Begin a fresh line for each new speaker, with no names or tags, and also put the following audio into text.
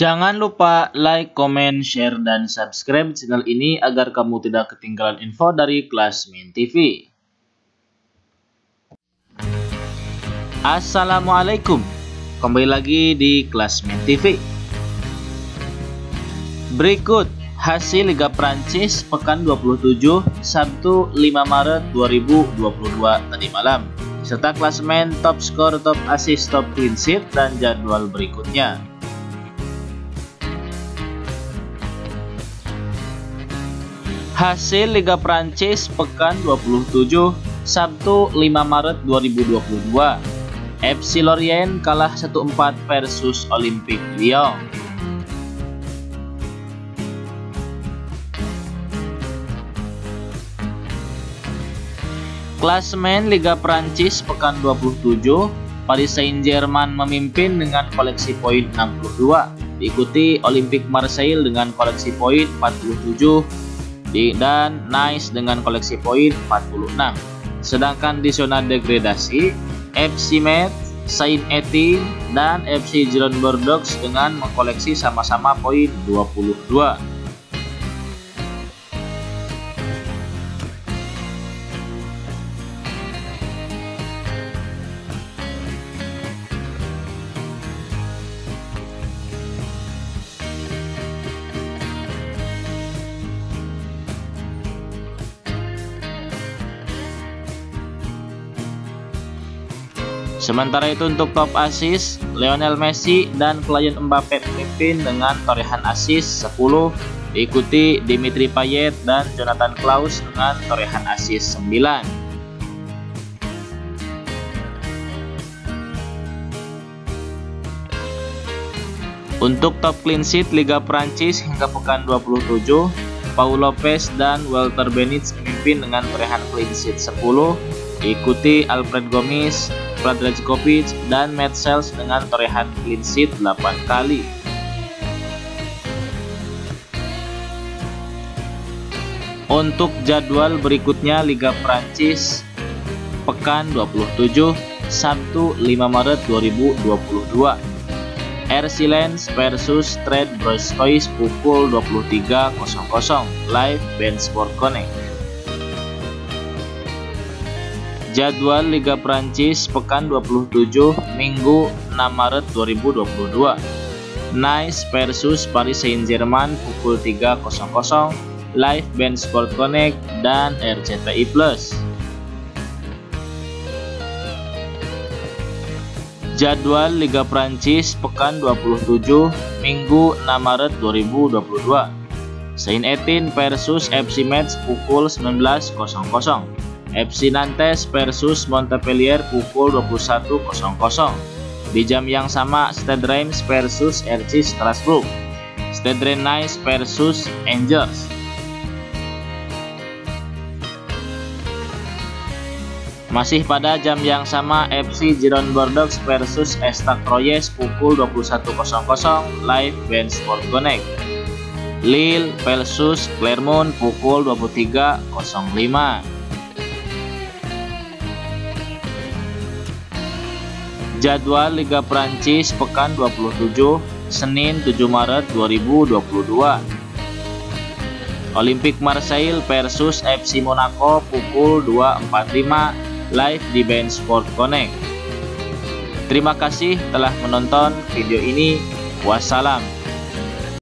Jangan lupa like, comment, share, dan subscribe channel ini agar kamu tidak ketinggalan info dari Klasmin TV. Assalamualaikum, kembali lagi di Klasmin TV. Berikut hasil Liga Prancis pekan 27 Sabtu 5 Maret 2022 tadi malam serta klasemen top skor, top assist, top clean sheet dan jadwal berikutnya. Hasil Liga Prancis pekan 27 Sabtu 5 Maret 2022 FC Lorient kalah 1-4 versus Olympique Lyon. Klasemen Liga Prancis pekan 27 Paris Saint-Germain memimpin dengan koleksi poin 62 diikuti Olympique Marseille dengan koleksi poin 47 dan Nice dengan koleksi poin 46. Sedangkan di zona degradasi, FC Metz, Saint Etienne, dan FC Giron Bordeaux dengan mengkoleksi sama-sama poin 22. Sementara itu untuk top assist, Lionel Messi dan klien Mbappe memimpin dengan torehan assist 10, diikuti Dimitri Payet dan Jonathan Klaus dengan torehan assist 9. Untuk top clean sheet Liga Prancis hingga pekan 27, Paul Lopez dan Walter Benitez memimpin dengan torehan clean sheet 10, diikuti Alfred Gomis, Vlad dan Matt Sales dengan torehan clean sheet 8 kali. Untuk jadwal berikutnya Liga Prancis pekan 27 Sabtu 5 Maret 2022. RC Lens versus Trade Bruce pukul 23.00 live Band Sport Connect. Jadwal Liga Prancis pekan 27 Minggu 6 Maret 2022. Nice versus Paris Saint-Germain pukul 3.00 live band Sport Connect dan RCTI Plus. Jadwal Liga Prancis pekan 27 Minggu 6 Maret 2022. Saint Etienne versus FC Metz pukul 19.00. FC Nantes versus Montpellier pukul 21.00. Di jam yang sama, Stade Reims versus RC Strasbourg. Stade Rennais versus Angels. Masih pada jam yang sama, FC Giron Bordeaux versus Stade Troyes pukul 21.00 live Band Sport Connect. Lille versus Clermont pukul 23.05. Jadwal Liga Prancis pekan 27 Senin 7 Maret 2022 Olympique Marseille versus FC Monaco pukul 2.45 live di Band Sport Connect. Terima kasih telah menonton video ini. Wassalam